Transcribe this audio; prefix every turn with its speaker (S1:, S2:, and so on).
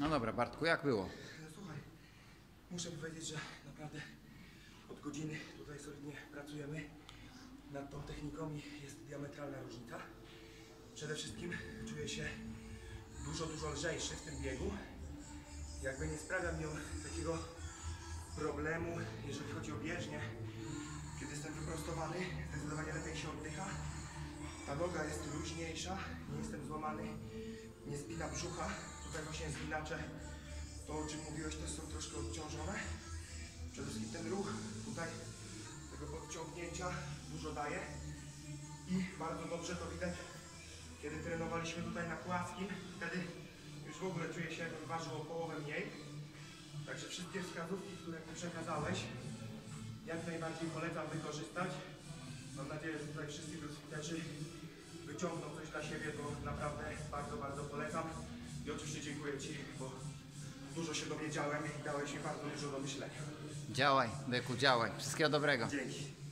S1: No dobra, Bartku, jak było?
S2: No słuchaj, muszę powiedzieć, że naprawdę od godziny tutaj solidnie pracujemy nad tą techniką i jest diametralna różnica. Przede wszystkim czuję się dużo, dużo lżejszy w tym biegu. Jakby nie sprawia mi on takiego problemu, jeżeli chodzi o bieżnię. Kiedy jestem wyprostowany, zdecydowanie lepiej się oddycha. Ta noga jest luźniejsza, nie jestem złamany, nie spina brzucha. Tutaj właśnie zginacze, to o czym mówiłeś, też są troszkę odciążone. Przede wszystkim ten ruch tutaj, tego podciągnięcia dużo daje. I bardzo dobrze to widać, kiedy trenowaliśmy tutaj na płaskim. Wtedy już w ogóle czuję się, jakbym ważył o połowę mniej. Także wszystkie wskazówki, które mi przekazałeś, jak najbardziej polecam wykorzystać. Mam nadzieję, że tutaj wszyscy crossfiterzy wyciągną coś dla siebie, bo naprawdę bardzo. I oczywiście dziękuję Ci, bo dużo się dowiedziałem i dałeś mi bardzo dużo do myślenia.
S1: Działaj, Beku, działaj. Wszystkiego dobrego.
S2: Dzięki.